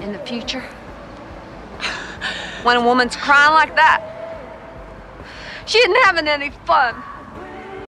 in the future. When a woman's crying like that, she isn't having any fun.